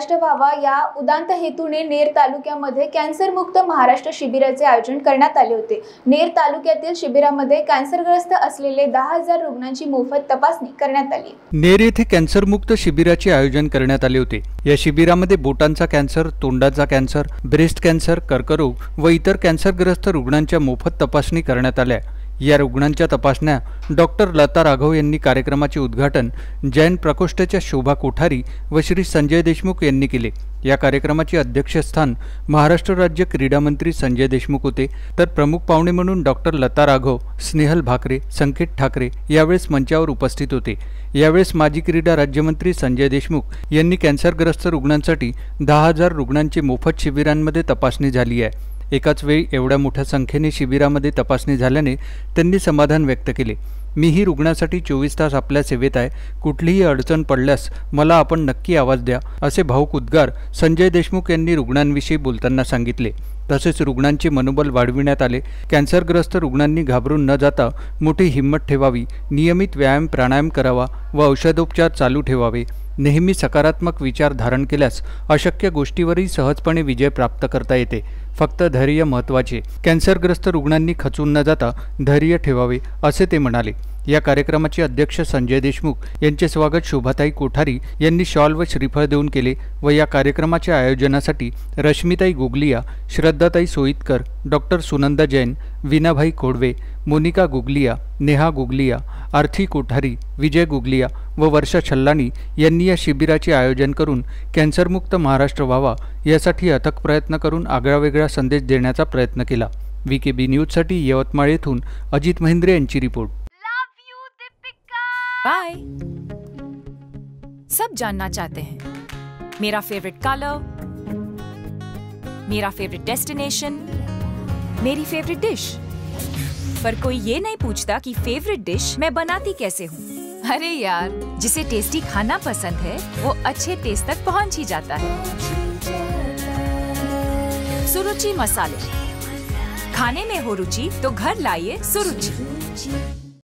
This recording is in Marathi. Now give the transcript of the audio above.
महाराष्ट्र व्हावा या उदांत हेतूने नेर तालुक्यामध्ये कॅन्सरमुक्त महाराष्ट्र शिबिराचे आयोजन करण्यात आले होते. नेर तालुक्यातील शिबिरामध्ये कॅन्सरग्रस्त असलेले दहा हजार रुग्णांची मोफत तपासणी करण्यात आली. नेर येथे कॅन्सरमुक्त शिबिराचे आयोजन करण्यात आले होते. या शिबिरामध्ये बोटांचा कॅन्सर तोंडाचा कॅन्सर ब्रेस्ट कॅन्सर कर्करोग व इतर कॅन्सरग्रस्त रुग्णांच्या मोफत तपासणी करण्यात आल्या. या रुग्णांच्या तपासण्या डॉक्टर लता राघव यांनी कार्यक्रमाचे उद्घाटन जैन प्रकोष्ठच्या शोभा कोठारी व श्री संजय देशमुख यांनी केले. या कार्यक्रमाचे अध्यक्षस्थान महाराष्ट्र राज्य क्रीडा मंत्री संजय देशमुख होते. तर प्रमुख पाहुणे म्हणून डॉक्टर लता राघव स्नेहल भाकरे संकेत ठाकरे यावेळेस मंचावर उपस्थित होते. यावेळेस माजी क्रीडा राज्यमंत्री संजय देशमुख यांनी कॅन्सरग्रस्त रुग्णांसाठी दहा हजार रुग्णांची मोफत शिबिरांमध्ये तपासणी झाली आहे. एकाच वेळी एवढ्या मोठ्या संख्येने शिबिरामध्ये तपासणी झाल्याने त्यांनी समाधान व्यक्त केले. मीही रुग्णासाठी चोवीस तास आपल्या सेवेत आहे. कुठलीही अडचण पडल्यास मला आपण नक्की आवाज द्या असे भाऊक उद्गार संजय देशमुख यांनी रुग्णांविषयी बोलताना सांगितले. तसेच रुग्णांचे मनोबल वाढविण्यात आले. कॅन्सरग्रस्त रुग्णांनी घाबरून न जाता मोठी हिंमत ठेवावी नियमित व्यायाम प्राणायाम करावा व औषधोपचार चालू ठेवावे. नेहमी सकारात्मक विचार धारण केल्यास अशक्य गोष्टीवरही सहजपणे विजय प्राप्त करता येते. फक्त धैर्य महत्त्वाचे कॅन्सरग्रस्त रुग्णांनी खचून न जाता धैर्य ठेवावे असे ते म्हणाले. या कार्यक्रमाचे अध्यक्ष संजय देशमुख यांचे स्वागत शोभाताई कोठारी यांनी शॉल व श्रीफळ देऊन केले व या कार्यक्रमाच्या आयोजनासाठी रश्मिताई गुगलिया श्रद्धाताई सोईतकर डॉक्टर सुनंदा जैन विनाभाई कोडवे मोनिका गुगलिया नेहा गुगलिया आर्थी कोठारी विजय गुगलिया व वर्षा छल्लानी यांनी या शिबिराचे आयोजन करून कॅन्सरमुक्त महाराष्ट्र व्हावा यासाठी अथक प्रयत्न करून आगळावेगळा संदेश देण्याचा प्रयत्न केला. व्ही के बी न्यूजसाठी यवतमाळ येथून अजित महिंद्रे यांची report. Love you Deepika! Bye सब जानना चाहते हैं। मेरा फेवरेट कलर मेरा फेवरेट डेस्टिनेशन मेरी फेवरेट डिश पर कोई ये नहीं पूछता कि फेवरेट डिश मैं बनाती कैसे हूँ। अरे यार जिसे टेस्टी खाना पसंद है वो अच्छे टेस्ट तक पहुँच ही जाता है। सुरुचि मसाले। खाने में हो रुचि तो घर लाइए सुरुचि।